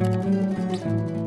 Música